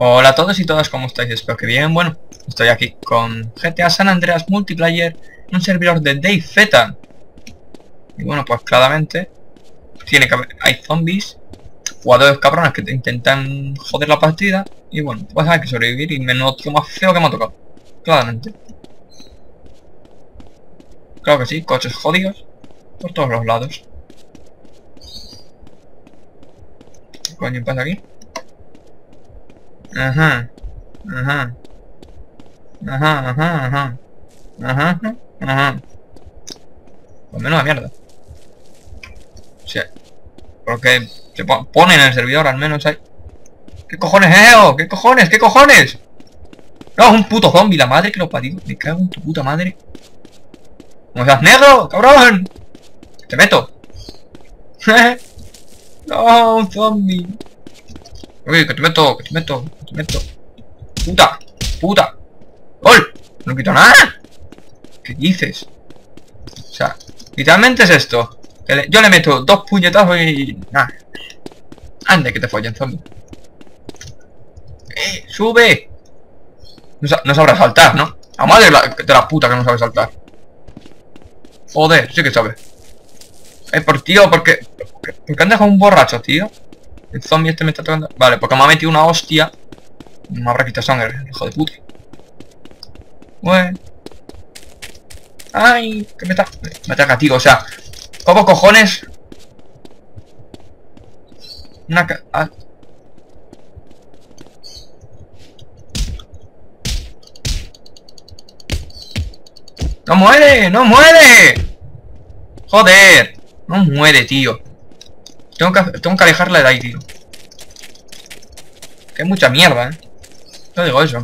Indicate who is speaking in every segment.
Speaker 1: Hola a todos y todas, ¿cómo estáis? Espero que bien. Bueno, estoy aquí con GTA San Andreas Multiplayer, un servidor de Dave. Y bueno, pues claramente tiene que haber, hay zombies, jugadores cabrones que te intentan joder la partida. Y bueno, pues hay que sobrevivir y menos otro más feo que me ha tocado. Claramente. Claro que sí, coches jodidos por todos los lados. ¿Qué coño pasa aquí? Ajá. Ajá. Ajá, ajá, ajá. Ajá, ajá. Pues menos de mierda. O sea, porque se pone en el servidor al menos hay... ¿Qué cojones es eso? ¿Qué cojones? ¿Qué cojones? No, es un puto zombie, la madre que lo parió. Me cago en tu puta madre. ¿Cómo seas negro, cabrón? Te meto. no, un zombie. Uy, que te meto, que te meto. Meto. Puta, puta. ¡Ol! No quito nada. ¿Qué dices? O sea, literalmente es esto. yo le meto dos puñetazos y... Nada. Ande que te follen, zombie. ¡Eh! ¡Sube! No, sabrá saltar, ¿no? A madre de la, de la puta que no sabe saltar. Joder, sí que sabe. Eh, por tío, porque... ¿Por qué han dejado un borracho, tío? El zombie este me está tocando... Vale, porque me ha metido una hostia me habrá quitado sangre, hijo de puta. Bueno. Ay, que me está... Me ataca, tío, o sea... ¿Cómo cojones? Una ca... Ah. ¡No muere! ¡No muere! ¡Joder! No muere, tío. Tengo que, tengo que alejarla de ahí, tío. Que mucha mierda, eh. No digo eso.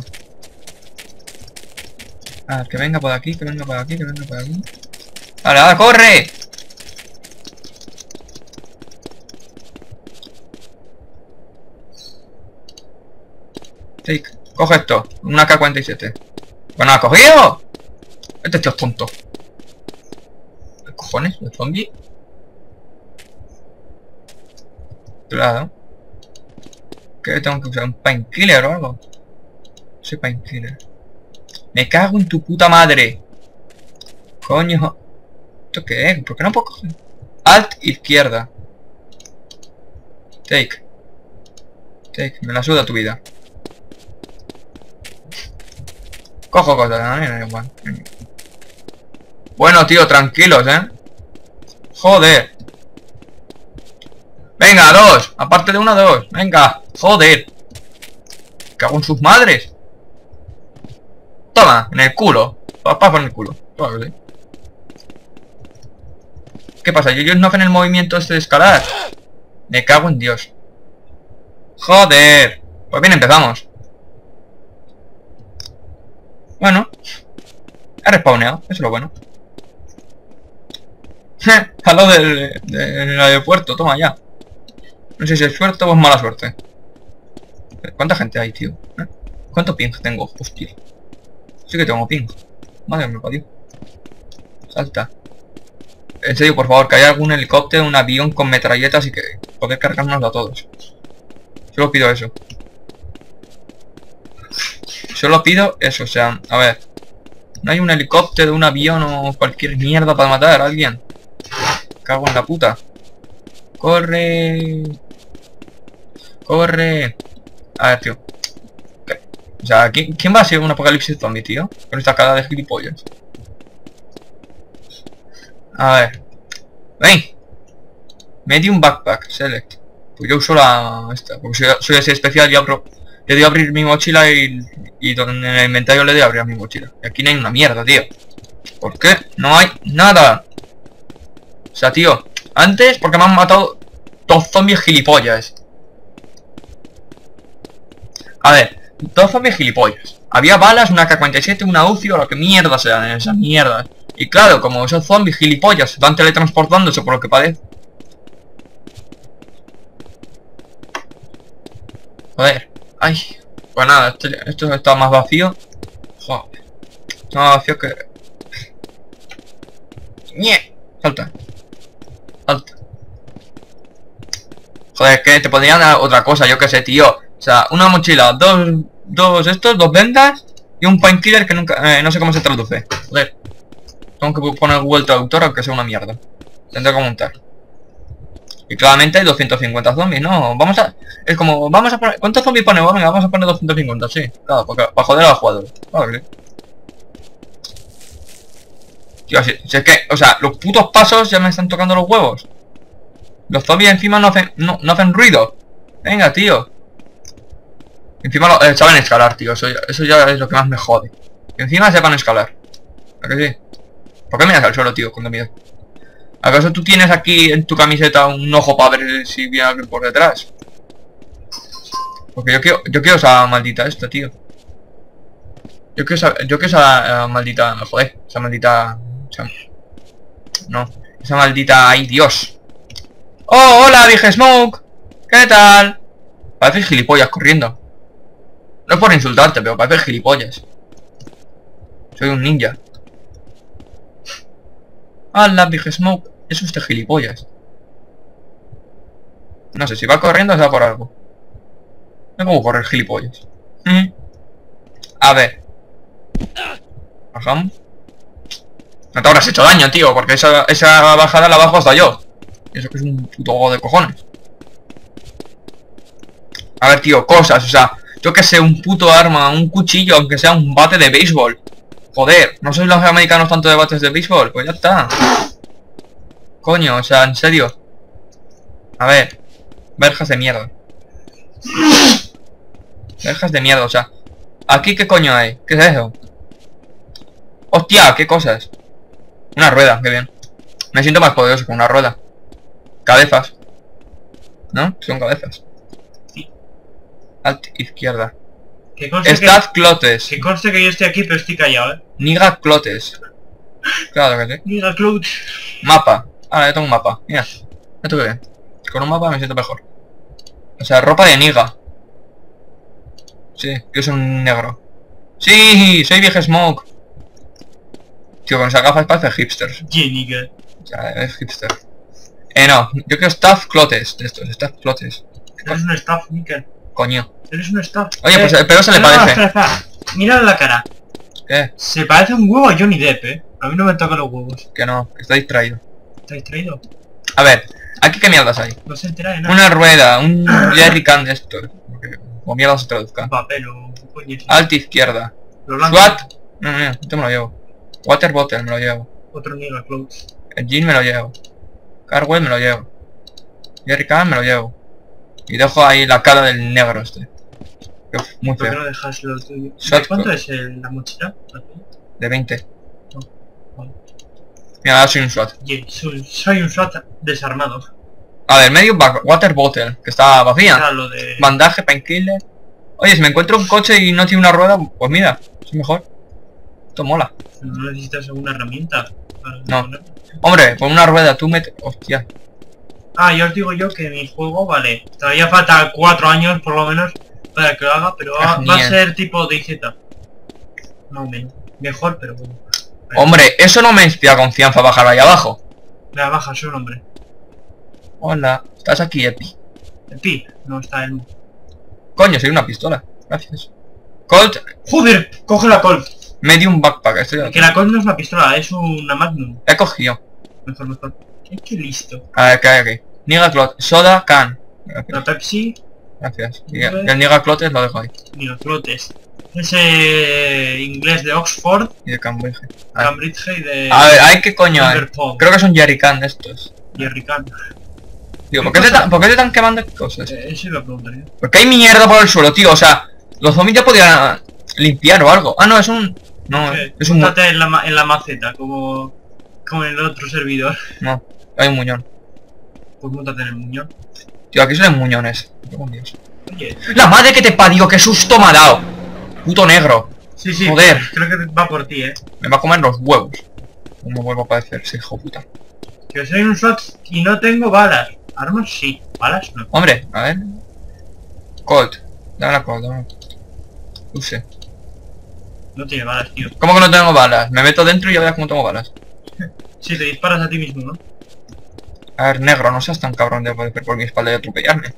Speaker 1: Ah, que venga por aquí, que venga por aquí, que venga por aquí. ¡Vale, ahora corre! Coge esto. Una K-47. Bueno, ¿ha cogido? Este tío es tonto. ¿Qué cojones? ¿El zombie? Claro. ¿Qué tengo que usar? ¿Un painkiller o algo? Soy painkiller. Me cago en tu puta madre. Coño. ¿Esto qué es? ¿Por qué no puedo coger? Alt izquierda. Take. Take. Me la suda tu vida. Cojo cosas, igual. Bueno, tío, tranquilos, ¿eh? Joder. Venga, dos. Aparte de una, dos. Venga. Joder. Cago en sus madres. Toma, en el culo. Papá por el culo. ¿Qué pasa? ¿Ellos no hacen el movimiento este de escalar? Me cago en Dios. Joder. Pues bien, empezamos. Bueno. Ha respawneado. Eso es lo bueno. a lo del, del, aeropuerto. Toma ya. No sé si es suerte o es mala suerte. ¿Cuánta gente hay, tío? ¿Eh? ¿Cuánto ping tengo? Hostia. Sí que tengo ping. Madre me parió. Salta. En serio, por favor, que haya algún helicóptero, un avión con metralletas y que poder cargarnos a todos. Solo pido eso. Solo pido eso, o sea, a ver. No hay un helicóptero, un avión o cualquier mierda para matar a alguien. Cago en la puta. Corre. Corre. A ver, tío. O sea, ¿quién, va a ser un apocalipsis zombie, tío? Con esta cara de gilipollas. A ver. ¡Ven! Me di un backpack, select. Pues yo uso la... esta, porque soy, así especial y abro... Le doy a abrir mi mochila y... Y donde en el inventario le doy a abrir mi mochila. Y aquí no hay una mierda, tío. ¿Por qué? No hay nada. O sea, tío. Antes, porque me han matado dos zombies gilipollas. A ver, Dos zombies gilipollas. Había balas, una K-47, una UCI o lo que mierda sean esas mierdas. Y claro, como esos zombies gilipollas están teletransportándose por lo que parece. Joder. Ay. Pues nada, este, esto está más vacío. Joder. Está más vacío que... ¡Nie! Salta. Salta. Joder, que te podrían dar otra cosa, yo qué sé, tío. Sea, una mochila, dos, dos estos, dos vendas y un painkiller que nunca, eh, no sé cómo se traduce. Joder. Tengo que poner Google Traductor aunque sea una mierda. Tendré que montar. Y claramente hay 250 zombies, ¿no? Vamos a... Es como, vamos a poner... ¿Cuántos zombies ponemos? Venga, vamos a poner 250, sí. Claro, porque, para joder a los jugadores. Claro que sí. Tío, si, si es que, o sea, los putos pasos ya me están tocando los huevos. Los zombies encima no hacen, no, no hacen ruido. Venga, tío. Encima lo, eh, saben escalar, tío. Eso, eso ya es lo que más me jode. Que encima sepan escalar. ¿A que sí? ¿Por qué miras al suelo, tío, cuando miras? ¿Acaso tú tienes aquí en tu camiseta un ojo para ver si viene alguien por detrás? Porque yo quiero, yo quiero esa maldita esta, tío. Yo quiero esa, yo quiero esa eh, maldita, joder, esa maldita... no, esa maldita... ¡Ay, Dios! ¡Oh, hola, Big Smoke! ¿Qué tal? Pareces gilipollas corriendo. No es por insultarte, pero pareces gilipollas. Soy un ninja. Hola, Big Smoke. Es usted gilipollas. No sé, si va corriendo sea por algo. No como correr gilipollas. Mm. A ver. Bajamos. No te habrás hecho daño, tío, porque esa, esa bajada la bajo hasta yo. Eso que es un puto de cojones. A ver, tío, cosas, o sea, yo que sé, un puto arma, un cuchillo, aunque sea un bate de béisbol. Joder, ¿no sois los americanos tanto de bates de béisbol? Pues ya está. Coño, o sea, en serio. A ver. Verjas de mierda. Verjas de mierda, o sea. ¿Aquí qué coño hay? ¿Qué es eso? Hostia, qué cosas. Una rueda, qué bien. Me siento más poderoso con una rueda. Cabezas. ¿No? Son cabezas. Alt izquierda.
Speaker 2: Que
Speaker 1: clotes.
Speaker 2: que conste que yo estoy aquí, pero estoy callado, ¿eh?
Speaker 1: Niga clotes. Claro que sí.
Speaker 2: Mira, Cloud.
Speaker 1: Mapa. Ahora ya tengo un mapa. Mira. Esto que bien. Con un mapa me siento mejor. O sea, ropa de niga. Sí, que es un negro. Sí, soy viejo smoke. Tío, con esas gafas parece hipsters.
Speaker 2: Jennifer.
Speaker 1: O sea, es hipster. Eh, no. Yo quiero staff clotes de estos, staff clotes.
Speaker 2: Eres un staff, Nickel.
Speaker 1: Coño.
Speaker 2: Eres un staff.
Speaker 1: Oye, pues
Speaker 2: Eh,
Speaker 1: el pelo se le
Speaker 2: no, no,
Speaker 1: parece.
Speaker 2: espera, espera. Mira la cara.
Speaker 1: ¿Qué?
Speaker 2: Se parece un huevo a Johnny Depp, ¿eh? A mí no me tocan los huevos.
Speaker 1: Que no, que está distraído.
Speaker 2: ¿Está distraído?
Speaker 1: A ver, ¿aquí qué mierdas hay?
Speaker 2: No se entera de nada.
Speaker 1: Una rueda, un jerrycan de estos. porque- O mierda se traduzca.
Speaker 2: Papel o coño.
Speaker 1: Alta izquierda.
Speaker 2: Lo blanco.
Speaker 1: No, no, no, este me lo llevo. Water bottle me lo llevo.
Speaker 2: Otro Niga Cloud.
Speaker 1: El jean me lo llevo. Carwell me lo llevo. Jerrycan me lo llevo. Y dejo ahí la cara del negro este. Que muy
Speaker 2: ¿Por qué
Speaker 1: feo.
Speaker 2: no dejas lo tuyo?
Speaker 1: Shotgun.
Speaker 2: ¿Cuánto es el- la mochila?
Speaker 1: De 20.
Speaker 2: Vale.
Speaker 1: Mira, ahora soy un SWAT.
Speaker 2: Soy, soy un SWAT desarmado.
Speaker 1: A ver, medio water bottle, que está vacía.
Speaker 2: Era lo de...
Speaker 1: Bandaje, painkiller. Oye, si me encuentro un coche y no tiene una rueda, pues mira, es mejor. Esto mola.
Speaker 2: No necesitas alguna herramienta para
Speaker 1: No. Hombre, con una rueda tú metes... Hostia.
Speaker 2: Ah, yo os digo yo que mi juego, vale, todavía falta cuatro años por lo menos para que lo haga, pero va, va a ser tipo DZ. No, menos. Mejor, pero bueno.
Speaker 1: Hombre, eso no me inspira confianza bajar ahí abajo.
Speaker 2: La baja su nombre.
Speaker 1: Hola, estás aquí, Epi.
Speaker 2: El pi, no está el...
Speaker 1: Coño, soy una pistola. Gracias. Colt,
Speaker 2: ¡Joder! Coge la Colt.
Speaker 1: medium backpack. Estoy
Speaker 2: Que la Colt no es una pistola, es una Magnum.
Speaker 1: He cogido.
Speaker 2: Mejor, mejor. Qué, qué listo.
Speaker 1: A ver, ¿qué hay aquí? Niga Clot. Soda can. Gracias.
Speaker 2: La Pepsi,
Speaker 1: Gracias. Y el el Niga Clotes lo dejo ahí.
Speaker 2: mira, flotes. Ese inglés de Oxford,
Speaker 1: Y de Cambridge. A ver,
Speaker 2: Cambridge y de...
Speaker 1: a ver, ¿hay qué coño hay?
Speaker 2: Liverpool.
Speaker 1: Creo que son jerrycan estos.
Speaker 2: Jerry Can.
Speaker 1: Tío, ¿por qué, te ¿por qué te están quemando cosas?
Speaker 2: Eh, Eso iba a preguntar yo.
Speaker 1: Porque hay mierda por el suelo, tío. O sea, los zombies ya podrían limpiar o algo. Ah, no, es un... No,
Speaker 2: Eh,
Speaker 1: es un...
Speaker 2: en la, en la maceta, como, como en el otro servidor.
Speaker 1: No, hay un muñón.
Speaker 2: Pues montate en el muñón.
Speaker 1: Tío, aquí son muñones. Dios.
Speaker 2: Oye,
Speaker 1: La madre que te parió, qué susto me ha dado. Puto negro.
Speaker 2: sí, sí,
Speaker 1: Joder.
Speaker 2: creo que va por ti, eh.
Speaker 1: Me va a comer los huevos. No me vuelvo a parecer, ese hijo puta.
Speaker 2: Que soy un SWAT y no tengo balas. Armas sí, balas no.
Speaker 1: Hombre, a ver. Colt. Dame la Colt, dame. Use.
Speaker 2: No tiene balas, tío.
Speaker 1: ¿Cómo que no tengo balas? Me meto dentro y ya verás cómo tengo balas.
Speaker 2: Sí, te disparas a ti mismo, ¿no?
Speaker 1: A ver, negro, no seas tan cabrón de aparecer por mi espalda y atropellarme.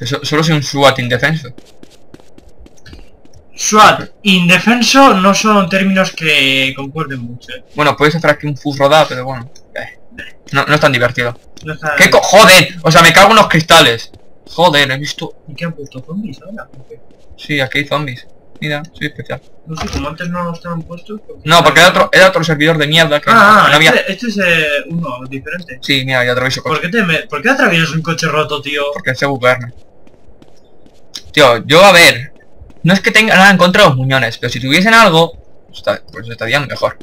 Speaker 1: Eso- solo soy un SWAT indefenso.
Speaker 2: SWAT, indefenso no son términos que concuerden mucho. ¿eh?
Speaker 1: Bueno, puedes hacer aquí un full rodado, pero bueno. eh, No, no es tan divertido.
Speaker 2: No está-
Speaker 1: ¿Qué co ¡Joder! O sea, me cago en los cristales. Joder, he visto...
Speaker 2: ¿Y qué han puesto zombies ahora?
Speaker 1: Sí, aquí hay zombies. Mira, soy especial.
Speaker 2: No sé, como antes no estaban puestos. ¿por qué
Speaker 1: No, porque era otro, era otro servidor de mierda que
Speaker 2: Ah,
Speaker 1: no había...
Speaker 2: este, este es eh, uno diferente.
Speaker 1: Sí, mira, ya atravieso
Speaker 2: ¿Por
Speaker 1: cosas.
Speaker 2: qué, te me- ¿Por qué atraviesas un coche roto, tío?
Speaker 1: Porque sé buguearme. Tío, yo a ver... No es que tenga nada en contra de los muñones, pero si tuviesen algo... pues estarían mejor.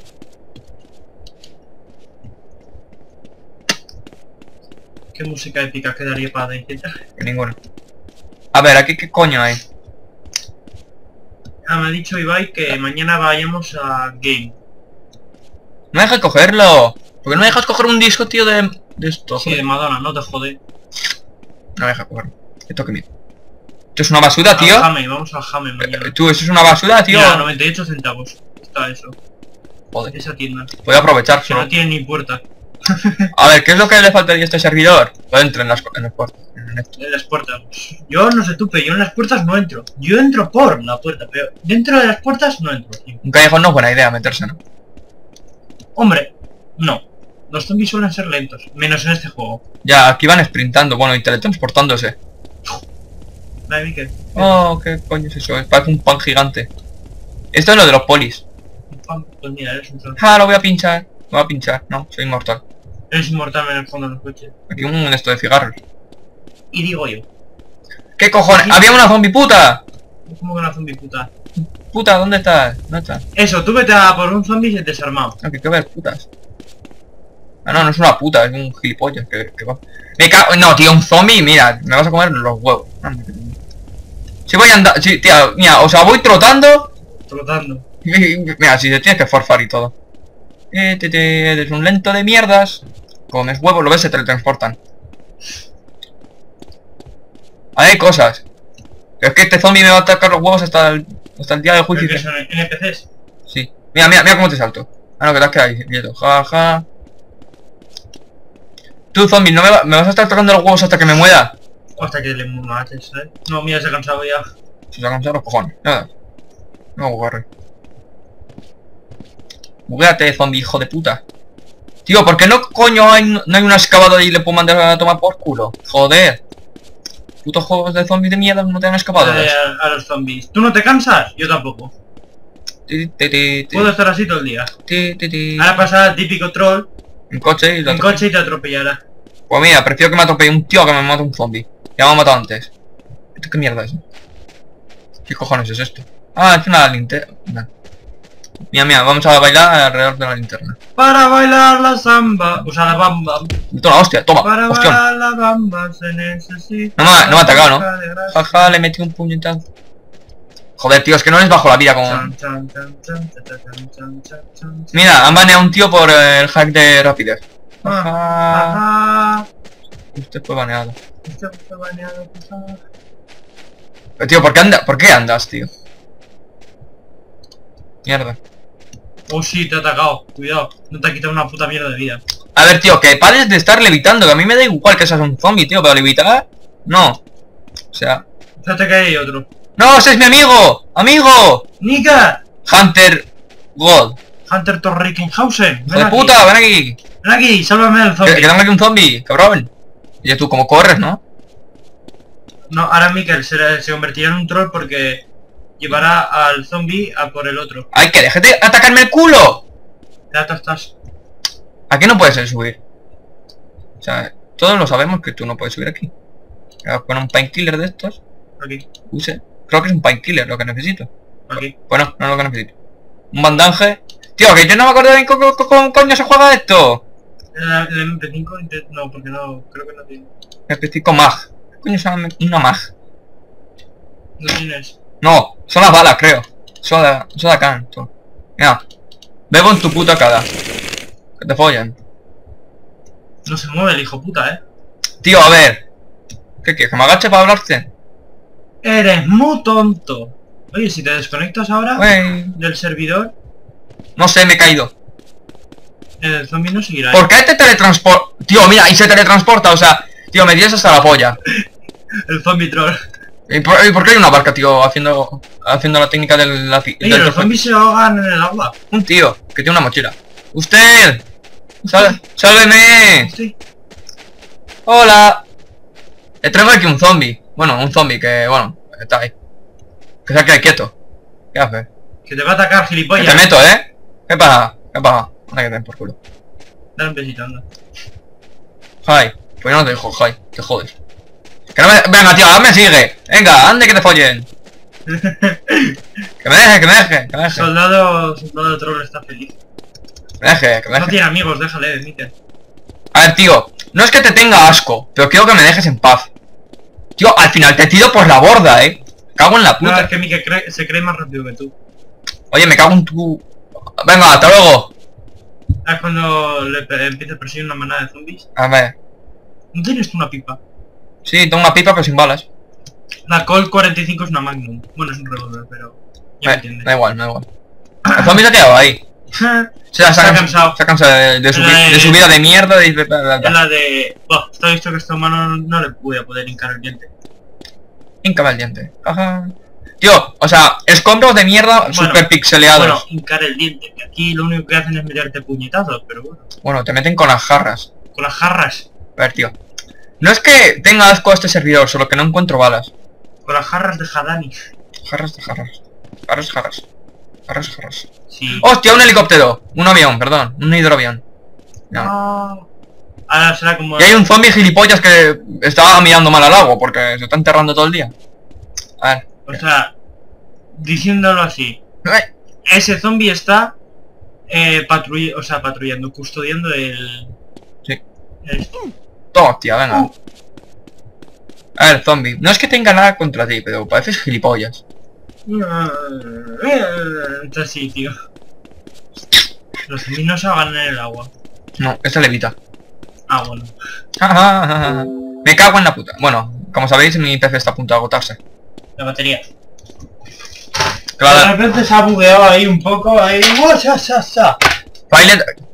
Speaker 2: ¿Qué música épica quedaría para decir?
Speaker 1: Que ninguno. A ver, aquí qué coño hay.
Speaker 2: Me ha dicho Ibai que mañana vayamos a Game.
Speaker 1: No me dejas cogerlo. ¿Por qué no me dejas coger un disco, tío, de, de esto?
Speaker 2: Sí, de Madonna, no te jode.
Speaker 1: No me dejas cogerlo. Esto que mira. Esto es una basura, tío.
Speaker 2: Jame, vamos al Jame mañana.
Speaker 1: Eh, Tú, eso es una basura, tío.
Speaker 2: Mira, 98 centavos. Está eso.
Speaker 1: Joder.
Speaker 2: Esa tienda.
Speaker 1: Voy a aprovechar
Speaker 2: Que no tiene ni puerta.
Speaker 1: A ver, ¿qué es lo que le faltaría a este servidor? Pues entra en las, en las puertas.
Speaker 2: en las puertas. Yo no sé tú, pero yo en las puertas no entro. Yo entro por la puerta, pero dentro de las puertas no entro. tío.
Speaker 1: Un callejón no es buena idea meterse, ¿no?
Speaker 2: Hombre, no. Los zombies suelen ser lentos, menos en este juego.
Speaker 1: Ya, aquí van sprintando, bueno, y teletransportándose.
Speaker 2: Dale, Miquel.
Speaker 1: Oh, ¿qué coño es eso? Parece un pan gigante. Esto es lo de los polis.
Speaker 2: Pam, Pues mira, eres un.
Speaker 1: Ah, lo voy a pinchar. Lo voy a pinchar. No, soy inmortal.
Speaker 2: Eres inmortal en el fondo de los coches.
Speaker 1: Aquí un esto de cigarros.
Speaker 2: Y digo yo,
Speaker 1: ¿Qué cojones? ¡Había una zombie puta!
Speaker 2: ¿cómo que una zombie puta?
Speaker 1: Puta, ¿dónde estás? ¿Dónde estás?
Speaker 2: Eso, tú vete a por un zombie desarmado.
Speaker 1: No, que hay que ver putas. Ah, no, no es una puta, es un gilipollas que, que va. Me cago. No, tío, un zombie, mira, me vas a comer los huevos. Ah, Si voy a andar. Sí, tía, mira, o sea, voy trotando.
Speaker 2: Trotando.
Speaker 1: Mira, si te tienes que forfar y todo. Eh, te, te, eres un lento de mierdas. Comes huevos, lo ves, se teletransportan. Hay cosas. Es que este zombie me va a atacar los huevos hasta el, hasta el día del juicio.
Speaker 2: Porque son NPCs.
Speaker 1: Sí. Mira, mira, mira cómo te salto. Ah, no, que te has quedado ahí, quieto. Ja, ja. Tú, zombie, no me, va- me vas a estar tocando los huevos hasta que me muera.
Speaker 2: Hasta que le mates, ¿eh? No, mira, se ha cansado ya.
Speaker 1: Se han cansado los cojones. Nada. No, bugarre. Buguéate, zombie, hijo de puta. Tío, ¿por qué no coño hay, no hay una excavadora y le puedo mandar a tomar por culo? Joder. Putos juegos de zombies de mierda no tienen
Speaker 2: Eh,
Speaker 1: excavadoras.
Speaker 2: a, a los zombies. ¿Tú no te cansas? Yo tampoco.
Speaker 1: Ti, ti, ti, ti,
Speaker 2: Puedo estar así todo el día. Ahora pasará el típico troll
Speaker 1: En coche y lo
Speaker 2: en coche y te atropellará.
Speaker 1: Pues mira, prefiero que me atropelle un tío que me mate un zombie. Ya me ha matado antes. ¿Esto qué mierda es? ¿Qué cojones es esto? Ah, es una linterna. Mira, mira, vamos a bailar alrededor de la linterna.
Speaker 2: Para bailar la samba, o sea, la bamba.
Speaker 1: Toma, hostia, toma.
Speaker 2: Para bailar la bamba se necesita.
Speaker 1: No me, no ha atacado, ¿no? Jaja, le metí un puñetazo. Joder, tío, es que no les bajo la vida como. Mira, han baneado un tío por eh, el hack de rapidez.
Speaker 2: Ah, ajá.
Speaker 1: Usted fue baneado.
Speaker 2: Usted fue baneado,
Speaker 1: Tío, ¿por qué, anda? ¿por qué andas, tío? Mierda.
Speaker 2: Oh sí, te ha atacado. Cuidado. No te ha quitado una puta mierda de vida.
Speaker 1: A ver, tío, que pares de estar levitando, que a mí me da igual que seas un zombie, tío, pero levitar... No. O sea...
Speaker 2: Fíjate que hay otro.
Speaker 1: ¡No, ese es mi amigo! ¡Amigo!
Speaker 2: ¡Nika!
Speaker 1: Hunter God.
Speaker 2: Hunter Torrikenhausen.
Speaker 1: ¡Hijo de puta, ven aquí!
Speaker 2: Ven aquí, sálvame del zombie.
Speaker 1: que tengo aquí un zombie, cabrón. Y tú, como corres, ¿no?
Speaker 2: No, ahora Mikkel se, se convertirá en un troll porque llevará al zombie a por el otro.
Speaker 1: ¡Ay, que déjate atacarme el culo!
Speaker 2: Ya estás.
Speaker 1: Aquí no puedes subir. O sea, todos lo sabemos que tú no puedes subir aquí. Poner un painkiller de estos.
Speaker 2: Aquí,
Speaker 1: Use. Creo que es un painkiller lo que necesito.
Speaker 2: aquí.
Speaker 1: Bueno, no es lo que necesito. Un bandaje. Tío, que yo no me acuerdo bien cómo, cómo- cómo coño se juega esto.
Speaker 2: El, el MP5 inte- no, porque no, creo que no tiene.
Speaker 1: Específico mag. ¿Qué coño se llama una mag?
Speaker 2: No tienes.
Speaker 1: No, son las balas, creo. Soda, soda can, tú. Mira. Bebo en tu puta cara. Que te follan.
Speaker 2: No se mueve el hijo puta, eh.
Speaker 1: Tío, a ver. ¿Qué quieres? ¿Que me agache para hablarte?
Speaker 2: Eres muy tonto. Oye, si te desconectas ahora
Speaker 1: Wey.
Speaker 2: del servidor,
Speaker 1: No sé, me he caído.
Speaker 2: el zombie no seguirá.
Speaker 1: ¿Por qué te teletransporta? Tío, mira, y se teletransporta, o sea, tío, me tienes hasta la polla.
Speaker 2: El zombie troll.
Speaker 1: ¿Y por, y por qué hay una barca, tío, haciendo haciendo la técnica del... la-
Speaker 2: Oye,
Speaker 1: del-
Speaker 2: los zombies se ahogan en el agua.
Speaker 1: Un tío que tiene una mochila. ¡Usted! ¡Sal- ¡Sálveme!
Speaker 2: Sí.
Speaker 1: ¡Hola! Le traigo aquí un zombie. Bueno, un zombie que, bueno, está ahí. Que se quede quieto. ¿Qué hace?
Speaker 2: Que te va a atacar,
Speaker 1: Que
Speaker 2: gilipollas.
Speaker 1: te meto, ¿eh? ¿Qué pasa? ¿Qué pasa? Anda que te den por culo.
Speaker 2: Dale un besito, anda.
Speaker 1: Hi. Pues yo no te dijo hi. Te jodes. Que no me... Venga, tío, ahora me sigue. Venga, ande que te follen. Que me deje, que me deje, que me deje.
Speaker 2: Soldado, soldado troll está feliz.
Speaker 1: Que me deje, que me
Speaker 2: No
Speaker 1: deje.
Speaker 2: tiene amigos, déjale, Mikel.
Speaker 1: A ver, tío, no es que te tenga asco, pero quiero que me dejes en paz. Tío, al final te tiro por la borda, eh. Cago en la
Speaker 2: No,
Speaker 1: puta.
Speaker 2: es que Mikel cree- se cree más rápido que tú.
Speaker 1: Oye, me cago en tu... Venga, hasta luego.
Speaker 2: Es cuando le empieza a perseguir una manada de zombies.
Speaker 1: A ver.
Speaker 2: ¿No tienes tú una pipa?
Speaker 1: Sí, tengo una pipa pero sin balas.
Speaker 2: La Colt 45 es una Magnum. Bueno, es un revólver, pero... Ya me entiendes.
Speaker 1: da igual, da igual. El zombie se ha quedado ahí. Se ha,
Speaker 2: Se ha cansado.
Speaker 1: Se ha cansado de, de su, de su vida de mierda. De,
Speaker 2: la de... Buah, está visto que este humano no, le voy a poder hincar el diente.
Speaker 1: Híncame el diente. Ajá. Tío, o sea, escombros de mierda
Speaker 2: Bueno,
Speaker 1: super pixeleados.
Speaker 2: Bueno,
Speaker 1: Bueno,
Speaker 2: hincar el diente. Que aquí lo único que hacen es meterte puñetazos, pero bueno.
Speaker 1: te meten con las jarras.
Speaker 2: Con las jarras.
Speaker 1: A ver, tío. No es que tenga asco a este servidor, solo que no encuentro balas.
Speaker 2: Con las jarras de Hadani.
Speaker 1: Jarras de jarras. Jarras, jarras. Jarras, jarras.
Speaker 2: Sí.
Speaker 1: ¡Hostia, un helicóptero! Un avión, perdón. Un hidroavión. No.
Speaker 2: Ah. Ahora será como...
Speaker 1: Y hay un zombie gilipollas que estaba mirando mal al agua porque se está enterrando todo el día. A ver.
Speaker 2: O sea, diciéndolo así. Ese zombie está eh, patrull o sea, patrullando, custodiando el...
Speaker 1: Sí.
Speaker 2: el-
Speaker 1: Toma, hostia, venga. A ver, zombie. No es que tenga nada contra ti, pero pareces gilipollas.
Speaker 2: Entonces sí, tío. Los zombies no se en el agua.
Speaker 1: No, esta levita.
Speaker 2: Ah, bueno.
Speaker 1: Me cago en la puta. Bueno, como sabéis, mi PC está a punto de agotarse.
Speaker 2: La batería. De
Speaker 1: Claro,
Speaker 2: repente se ha bugueado ahí un poco, ahí... ¡Uah, sa, sa, sa!
Speaker 1: Pilot...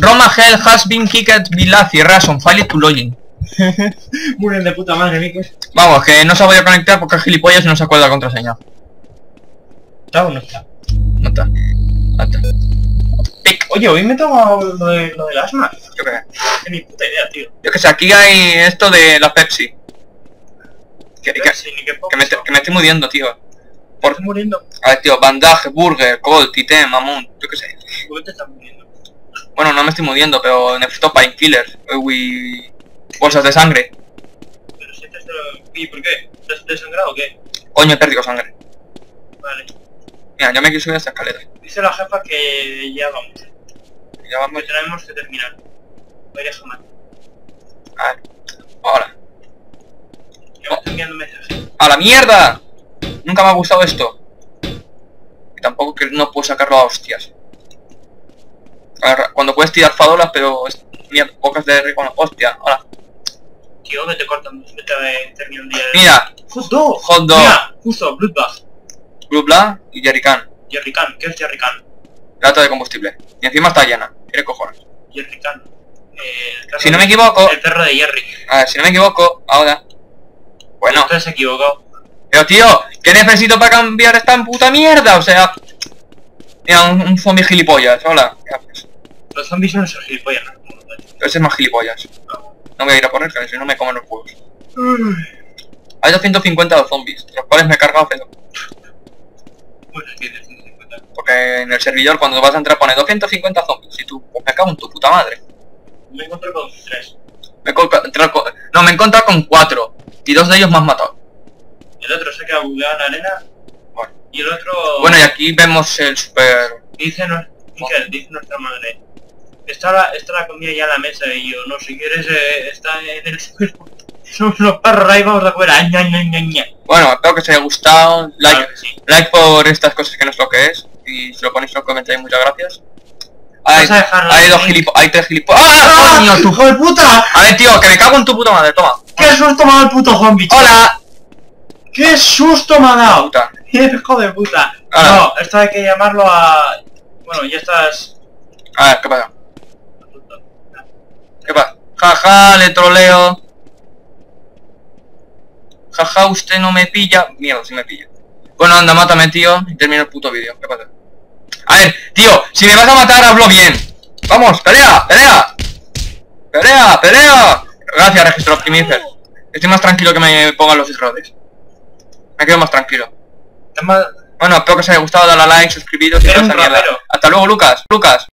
Speaker 1: Roma Hell has been kicked Vilazi Rason, file to login.
Speaker 2: Muy bien de puta madre, Mikel.
Speaker 1: Vamos, que no se ha podido conectar porque es gilipollas y no se acuerda la contraseña.
Speaker 2: ¿Está o no está?
Speaker 1: No está. No está. Pic.
Speaker 2: Oye, hoy me tomo lo, de, lo del asma.
Speaker 1: Yo qué sé.
Speaker 2: Ni puta idea, tío.
Speaker 1: Yo que sé, aquí hay esto de la Pepsi. Que,
Speaker 2: Pepsi, qué
Speaker 1: me, me estoy muriendo, tío. Por...
Speaker 2: Estás muriendo.
Speaker 1: A ver, tío, bandaje, burger, cold, titén, mamón, yo qué sé.
Speaker 2: ¿Por qué te estás muriendo?
Speaker 1: Bueno, no me estoy muriendo, pero necesito painkillers. y bolsas de sangre.
Speaker 2: Pero si te has... ¿Y por qué? ¿Te has desangrado o qué?
Speaker 1: Coño, he perdido sangre.
Speaker 2: Vale.
Speaker 1: Mira, yo me quiero subir a esta escalera.
Speaker 2: Dice la jefa que ya vamos.
Speaker 1: Ya vamos.
Speaker 2: Que tenemos que terminar. Voy a jamás.
Speaker 1: A ver. Ahora.
Speaker 2: Mensajes.
Speaker 1: ¡A la mierda! Nunca me ha gustado esto. Y tampoco que no puedo sacarlo a hostias. Cuando puedes tirar fadolas, pero es mierda, pocas de recono. Hostia, ahora.
Speaker 2: Tío, que te cortan. Vete a terminar un día de...
Speaker 1: Mira,
Speaker 2: ¡Hot dog!
Speaker 1: hot dog,
Speaker 2: Mira, justo, Bloodbath.
Speaker 1: bla y jerrycan.
Speaker 2: Jerrycan. ¿Qué es Jerrycan?
Speaker 1: Lata de combustible. Y encima está llena. Tiene cojones.
Speaker 2: Jerrycan. Eh,
Speaker 1: Si no me equivoco,
Speaker 2: El perro de Jerry.
Speaker 1: a ver, si no me equivoco, ahora. Bueno,
Speaker 2: has equivocado.
Speaker 1: pero tío, ¿qué necesito para cambiar esta puta mierda? O sea, mira, un, un zombie gilipollas, hola.
Speaker 2: Los zombies son esos gilipollas.
Speaker 1: Ese es más gilipollas. No voy a ir a por él, que si no me comen los huevos. Hay 250 de zombies, los cuales me he cargado
Speaker 2: Bueno, 150.
Speaker 1: Porque en el servidor cuando vas a entrar pone 250 zombies y tú, pues me cago en tu puta madre.
Speaker 2: Me encontré con tres.
Speaker 1: Me he colca- entrado con- no, me he encontrado con cuatro. Y dos de ellos me han matado.
Speaker 2: El otro se ha quedado bugueado en la arena.
Speaker 1: Bueno.
Speaker 2: Y el otro...
Speaker 1: Bueno, y aquí vemos el super...
Speaker 2: Dice, no, Miquel, dice nuestra madre. Está la, está la comida ya en la mesa y yo, no, si quieres, eh, está en el suelo. Somos los perros ahí, vamos a comer. Ay, ña, ña, ña.
Speaker 1: Bueno, espero que os haya gustado. Like,
Speaker 2: Claro sí.
Speaker 1: like por estas cosas que no es lo que es. Y si lo ponéis en los comentarios, muchas gracias. Hay, hay dos gilipollas. Hay tres gilipollas. ¡Ah, coño, tú!
Speaker 2: ¡Hijo de puta!
Speaker 1: A ver, tío, que me cago en tu puta madre, toma.
Speaker 2: ¡Qué susto me ha dado el puto zombie!
Speaker 1: ¡Hola!
Speaker 2: ¡Qué susto me ha dado!
Speaker 1: Puta.
Speaker 2: ¡Hijo de puta!
Speaker 1: Hola.
Speaker 2: No, esto hay que llamarlo a... Bueno, ya estás...
Speaker 1: A ver, ¿qué pasa? Jaja, le troleo. Jaja, usted no me pilla. Mierda, si me pilla. Bueno, anda, mátame, tío. Y termino el puto vídeo. ¿Qué pasa? A ver, tío, si me vas a matar, hablo bien. Vamos, pelea, pelea. Pelea, pelea. Gracias, registro optimizer. Estoy más tranquilo que me pongan los errores. Me quedo más tranquilo. Bueno, espero que os haya gustado, dale a like, suscribiros y. Hasta luego, Lucas. Lucas.